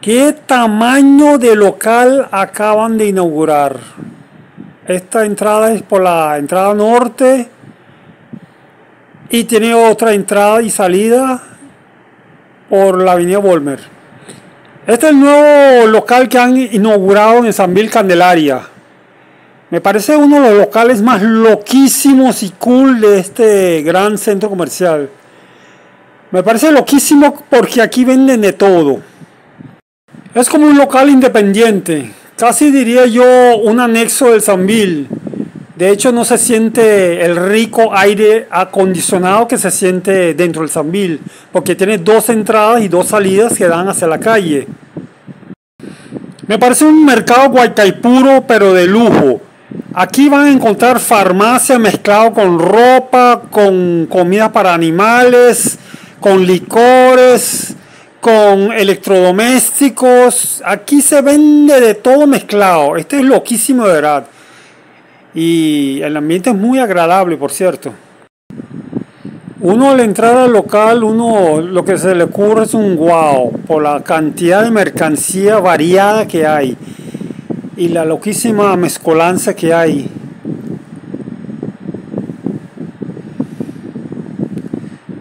¿Qué tamaño de local acaban de inaugurar? Esta entrada es por la entrada norte y tiene otra entrada y salida por la avenida Volmer. Este es el nuevo local que han inaugurado en San Bill Candelaria. Me parece uno de los locales más loquísimos y cool de este gran centro comercial. Me parece loquísimo porque aquí venden de todo. Es como un local independiente. Casi diría yo un anexo del Bill. De hecho, no se siente el rico aire acondicionado que se siente dentro del Bill, porque tiene dos entradas y dos salidas que dan hacia la calle. Me parece un mercado guaycaipuro, pero de lujo. Aquí van a encontrar farmacia mezclado con ropa, con comida para animales, con licores, con electrodomésticos. Aquí se vende de todo mezclado. Este es loquísimo de verdad. Y el ambiente es muy agradable, por cierto. Uno al entrar al local, uno lo que se le ocurre es un wow por la cantidad de mercancía variada que hay y la loquísima mezcolanza que hay.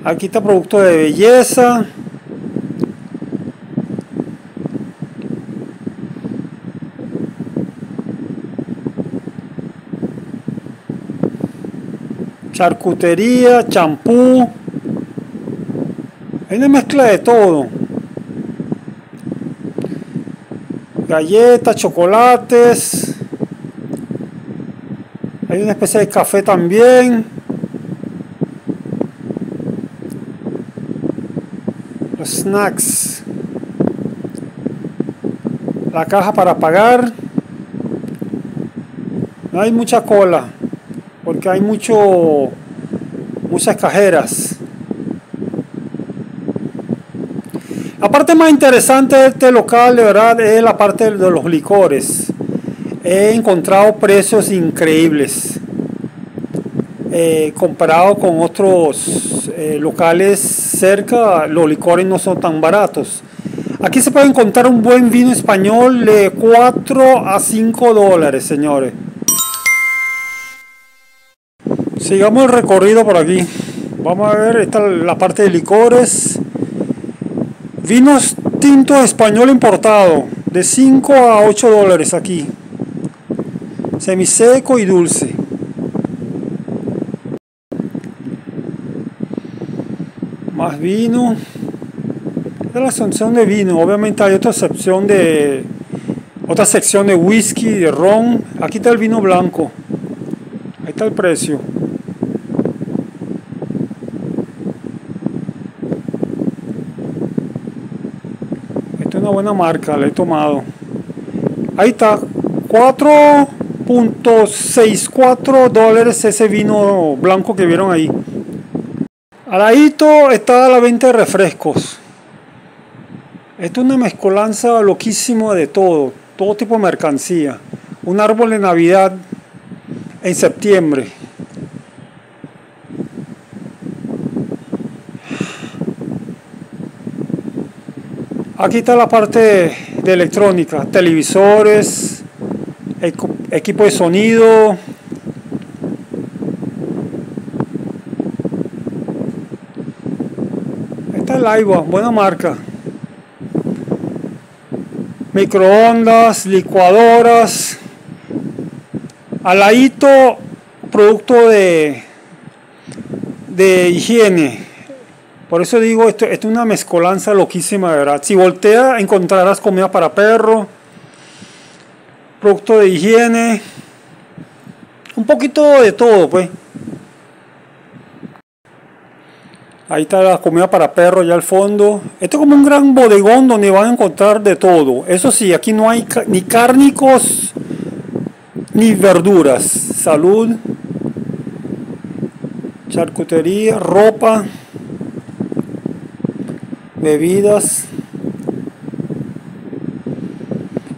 Aquí está producto de belleza. Charcutería, champú. Hay una mezcla de todo. galletas, chocolates. Hay una especie de café también. Los snacks. La caja para pagar. No hay mucha cola porque hay mucho muchas cajeras. La parte más interesante de este local de verdad es la parte de los licores. He encontrado precios increíbles eh, comparado con otros eh, locales cerca. Los licores no son tan baratos. Aquí se puede encontrar un buen vino español de 4 a 5 dólares, señores. Sigamos el recorrido por aquí. Vamos a ver, esta la parte de licores. Vinos tinto español importado, de 5 a 8 dólares aquí. Semiseco y dulce. Más vino. Esta es la sección de vino. Obviamente hay otra sección de otra sección de whisky, de ron. Aquí está el vino blanco. Ahí está el precio. Buena marca, la he tomado. Ahí está, 4.64 dólares ese vino blanco que vieron ahí. Al ladito está la venta de refrescos. Esto es una mezcolanza loquísima de todo, todo tipo de mercancía. Un árbol de Navidad en septiembre. Aquí está la parte de electrónica, televisores, equipo de sonido. Esta es Laiva, buena marca. Microondas, licuadoras. Alaito, producto de, de higiene por eso digo, esto, es una mezcolanza loquísima, verdad. Si voltea, encontrarás comida para perro, producto de higiene, un poquito de todo, pues. Ahí está la comida para perro ya al fondo. Esto es como un gran bodegón donde van a encontrar de todo. Eso sí, aquí no hay ni cárnicos ni verduras. Salud, charcutería, ropa bebidas,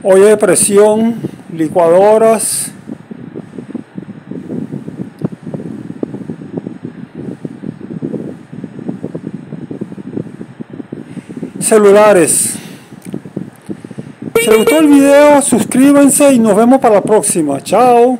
olla de presión, licuadoras, celulares. les gustó el video, suscríbanse y nos vemos para la próxima. Chao.